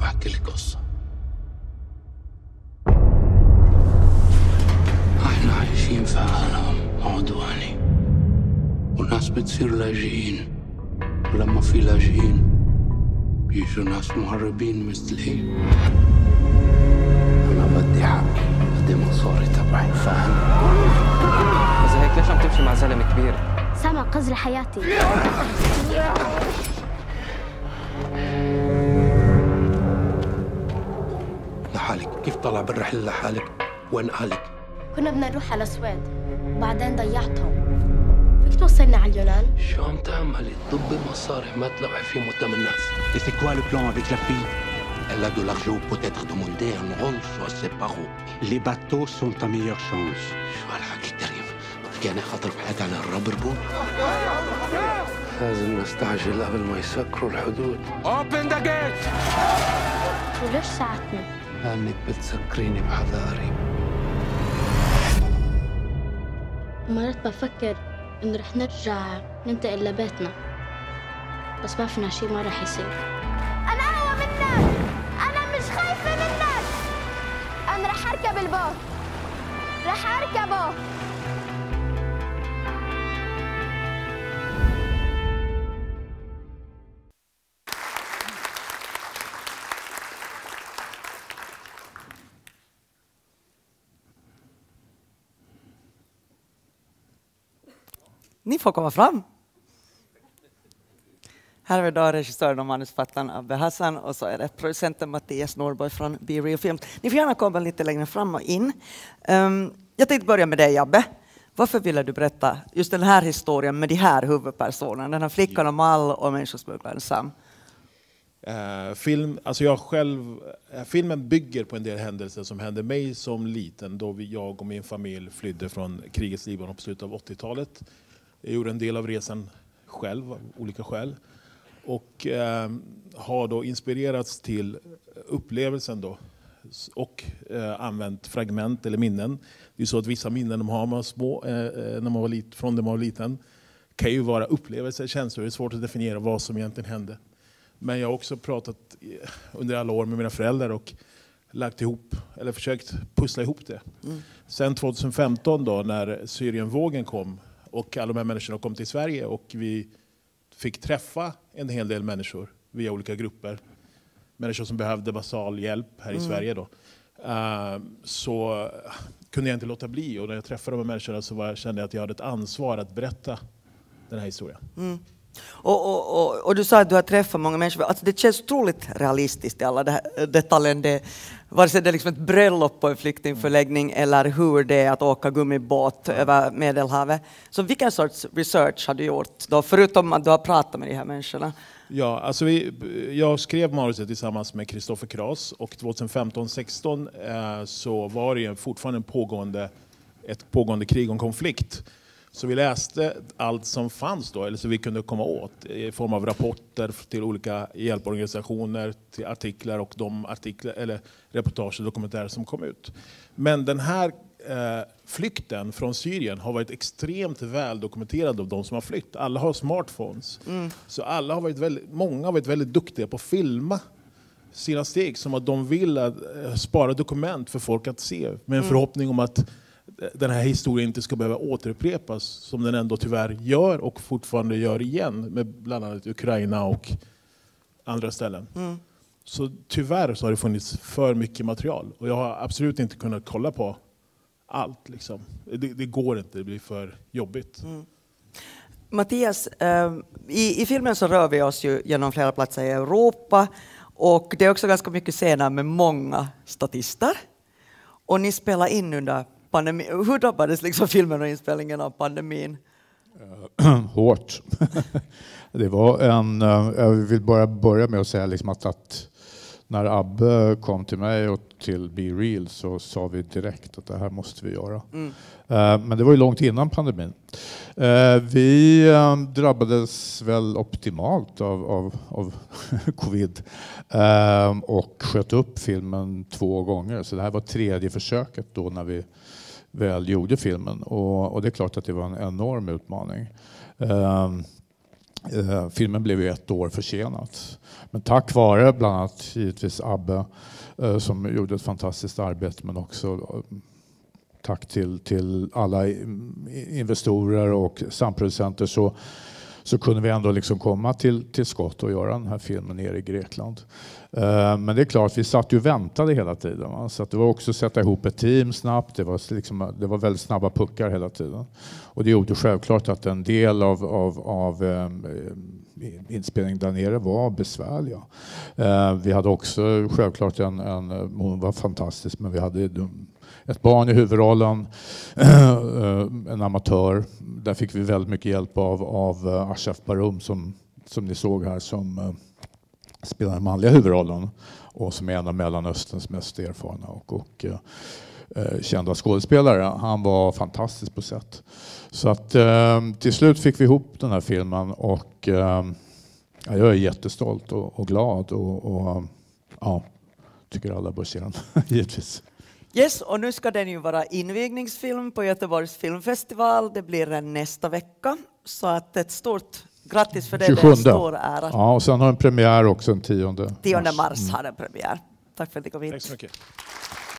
بحكي لك قصة. إحنا عايشين في عالم عدواني. والناس بتصير لاجئين. ولما في لاجئين بيجوا ناس مهربين مثلي. أنا بدي حقي بدي مصاري تبعي فاهم؟ إذا هيك ليش عم تمشي مع زلمة كبير؟ سامع قصر حياتي. كيف طلع بالرحلة لحالك؟ وين أهلك؟ كنا بدنا نروح على السويد وبعدين ضيعتهم. فيك توصلنا على اليونان؟ شو عم تعملي تضبي مصاري ما تلوعي فيهم قدام الناس؟ Et c'est quoi le plan avec la fille? Elle a de l'argent peut-être demandé un rôle sur ses parents Les bateaux sont ta meilleure chance. شو هالحكي كريم كان خاطر بحكي عن الرابر بول لازم نستعجل قبل ما يسكروا الحدود. وليش ساعتنا لأنك بتسكريني بحذاري. مرات بفكر إنه رح نرجع ننتقل لبيتنا. بس بعرف شي ما رح يصير. أنا أقوى منك أنا مش خايفة منك أنا رح أركب البوت. رح أركبه. Ni får komma fram. Här har vi då regissören och manusförfattaren Abbe Hassan och så är det producenten Mattias Norborg från Be Real Film. Ni får gärna komma lite längre fram och in. Um, jag tänkte börja med dig Abbe. Varför ville du berätta just den här historien med de här huvudpersonerna? Den här flickan Amal och människosmugglaren Sam. Uh, film, alltså jag själv, uh, filmen bygger på en del händelser som hände mig som liten då vi, jag och min familj flydde från krigets Libanon på slutet av 80-talet. Jag gjorde en del av resan själv av olika skäl och eh, har då inspirerats till upplevelsen då och eh, använt fragment eller minnen. Det är så att vissa minnen de har man små, eh, eh, när man var lit, från när man var liten kan ju vara upplevelser, känslor. Det är svårt att definiera vad som egentligen hände. Men jag har också pratat i- under alla år med mina föräldrar och lagt ihop, eller försökt pussla ihop det. Sen 2015 då när Syrienvågen kom och alla de här människorna kom till Sverige och vi fick träffa en hel del människor via olika grupper. Människor som behövde basal hjälp här i Sverige då. Eh, så kunde jag inte låta bli och när jag träffade de här människorna så var, kände jag att jag hade ett ansvar att berätta den här historien. Och, och, och, och du sa att du har träffat många människor. Alltså det känns otroligt realistiskt i alla de här detaljerna. Det, vare sig det är liksom ett bröllop på en flyktingförläggning eller hur det är att åka gummibåt över Medelhavet. Så vilken sorts research har du gjort då, förutom att du har pratat med de här människorna? Ja, alltså vi, jag skrev manuset tillsammans med Kristoffer Kras och 2015-16 eh, så var det fortfarande en pågående, ett pågående krig och konflikt. Så vi läste allt som fanns då, eller så vi kunde komma åt i form av rapporter till olika hjälporganisationer, till artiklar och de artiklar, eller reportage och dokumentärer som kom ut. Men den här eh, flykten från Syrien har varit extremt väl dokumenterad av de som har flytt. Alla har smartphones. Så alla har varit väldigt, många har varit väldigt duktiga på att filma sina steg som att de vill att, eh, spara dokument för folk att se med en förhoppning om att den här historien inte ska behöva återupprepas som den ändå tyvärr gör och fortfarande gör igen med bland annat Ukraina och andra ställen. Så tyvärr så har det funnits för mycket material och jag har absolut inte kunnat kolla på allt. Liksom. Det, det går inte, det blir för jobbigt. Mattias, eh, i, i filmen så rör vi oss ju genom flera platser i Europa och det är också ganska mycket scener med många statister. Och ni spelar in under pandemi, Hur drabbades liksom filmen och inspelningen av pandemin? Eh, hårt. det var en, eh, jag vill bara börja med att säga liksom att, att när Abbe kom till mig och till Be Real så sa vi direkt att det här måste vi göra. Eh, Men det var ju långt innan pandemin. Eh, Vi eh, drabbades väl optimalt av, av, av covid eh, och sköt upp filmen två gånger. Så det här var tredje försöket då när vi väl gjorde filmen och, och det är klart att det var en enorm utmaning. Eh, filmen blev ju ett år försenad. Men tack vare bland annat givetvis Abbe eh, som gjorde ett fantastiskt arbete men också eh, tack till, till alla investorer och samproducenter så, så kunde vi ändå liksom komma till, till skott och göra den här filmen nere i Grekland. Eh, men det är klart, vi satt ju och väntade hela tiden. Va? Så det var också att sätta ihop ett team snabbt. Det var, liksom, det var väldigt snabba puckar hela tiden. Och det gjorde självklart att en del av, av, av eh, inspelningen där nere var besvärliga. Eh, vi hade också självklart en, en, hon var fantastisk, men vi hade ett barn i huvudrollen, eh, en amatör. Där fick vi väldigt mycket hjälp av, av eh, Ashraf Barum som, som ni såg här som eh, spelar den manliga huvudrollen och som är en av Mellanösterns mest erfarna och, och eh, kända skådespelare. Han var fantastisk på sätt. Så att eh, till slut fick vi ihop den här filmen och eh, jag är jättestolt och, och glad och, och ja, tycker alla bör se den, givetvis. Yes, och nu ska den ju vara invigningsfilm på Göteborgs filmfestival. Det blir nästa vecka, så att ett stort Grattis för det, 27. det är en stor ära. Ja, och sen har den premiär också den 10 10 mars. mars har den premiär. Tack för att ni kom hit. Tack så mycket.